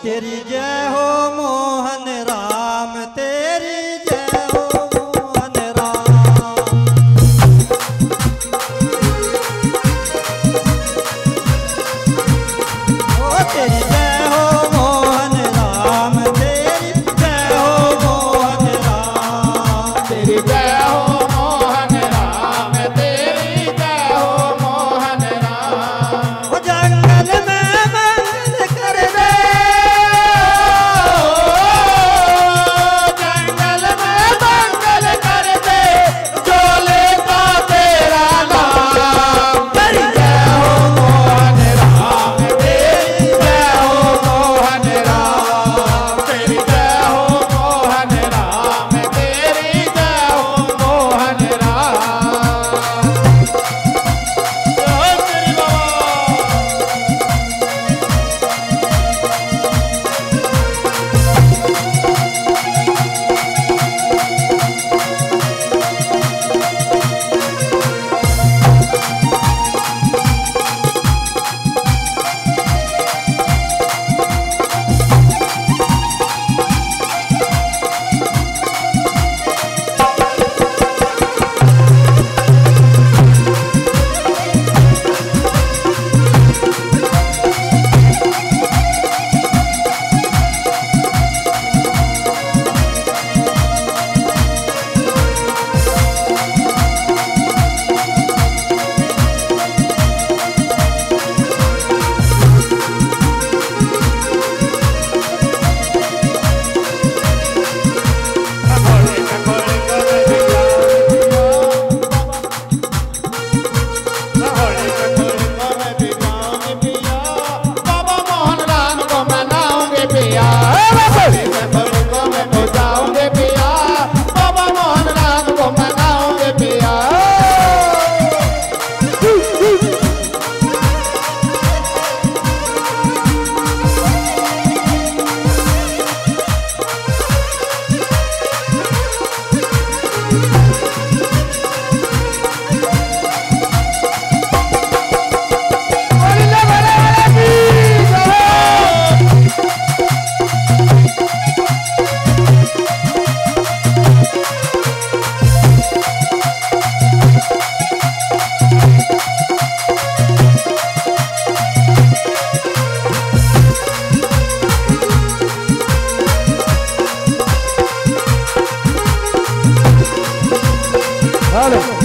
तेरी जय हो 漂亮